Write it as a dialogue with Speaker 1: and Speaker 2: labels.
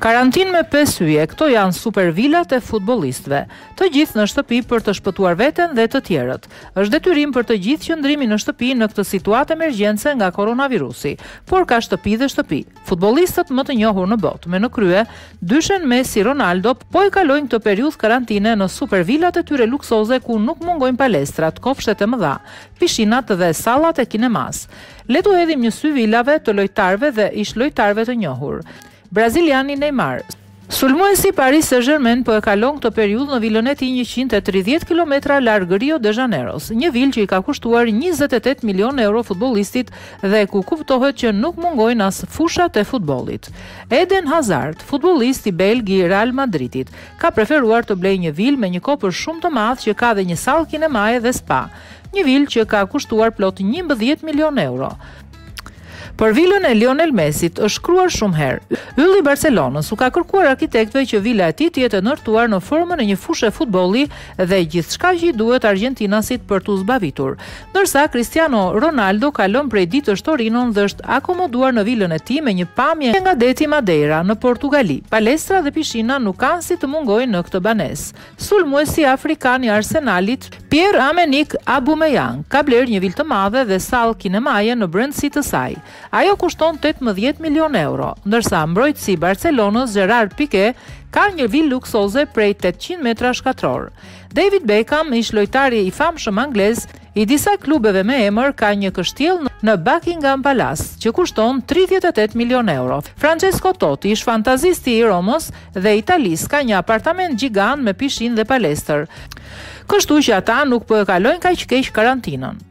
Speaker 1: Karantinë me pesë yje, këto janë super vilat e futbollistëve. Të gjithë në shtëpi për të shpëtuar veten dhe të tjerët. Është detyrim për të gjithë qëndrimi në shtëpi në këtë situatë emergjence nga koronavirusi, por ka shtëpi dhe shtëpi. Futbollistët më të njohur në botë me në krye dyshen Messi Ronaldo po e kalojnë këtë periudhë karantine në super vilat e tyre luksoze ku nuk mungojnë palestrat, kopshtet e mëdha, pishinat dhe sallat e kinemasë. Le t'u hedhim një sy vilave të lojtarëve dhe ish-lojtarëve të njohur. Braziliani Neymar. Sulmuesi i Paris Saint-Germain po e kalon këtë periudhë në vilën e tij njëqind e tridhjetë kilometra larg Rio de Janeiros, një vilë që i ka kushtuar njëzet e tetë milionë euro futbollistit dhe ku kuptohet që nuk mungojnë as fushat e futbollit. Eden Hazard, futbollisti belg i Real Madridit, ka preferuar të blejë një vilë me një kopsht shumë të madh që ka dhe një sallë kinemaje dhe spa, një vilë që ka kushtuar plot njëmbëdhjetë milionë euro. Për vilën e Lionel Messit është shkruar shumë herë. Ylli i Barcelonës u ka kërkuar arkitektëve që vila e tij të jetë e ndërtuar në formën e një fushe futbolli dhe gjithçka që i duhet argjentinasit për t'u zbavitur. Ndërsa Cristiano Ronaldo ka lënë prej ditësh Torinon dhe është akomoduar në vilën e tij me një pamje nga deti Madeira në Portugali. Palestra dhe pishina nuk kanë si të mungojnë në këtë banesë. Sulmuesi afrikan i Arsenalit, Pierre-Emerick Aubameyang ka blerë një vilë të madhe dhe sallë kinemaje në brendësi të saj. Ajo kushton tetëmbëdhjetë milionë euro, ndërsa mbrojtësi i Barcelonës, Gerard Pique, ka një vilë luksoze prej tetëqind metrash katrorë. David Beckham, ish-lojtari i famshëm anglez, I disa klubeve me emër ka një kështjellë në Buckingham Palace, që kushton tridhjetë e tetë milionë euro. Francesco Totti, ish-fantazisti i Romës dhe Italisë, ka një apartament gjigant me pishinë dhe palestër. Kështu që ata nuk po e kalojnë kaq keq karantinën.